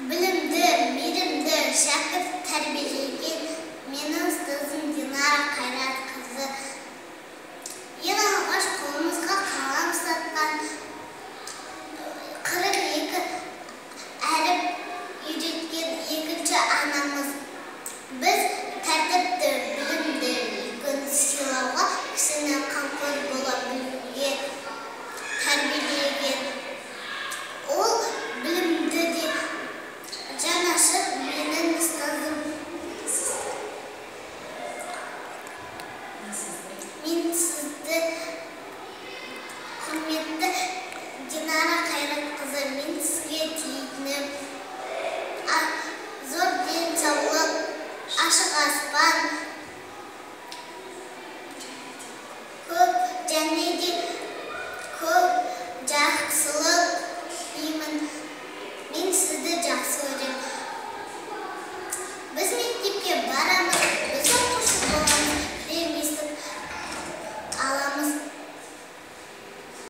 білімді мейірімді шәкірт тәрбиелеген менің ұстазым динара қайратқызы ең алғаш қолымызға қалам ұстатқан қырық екі әріп үйреткен екінші анамыз біз тәртіпті білімді үлкен сыйлауға кісіні қамқор бола білуге тәрбиеле мен сізді құрметті динара қайратқызы мен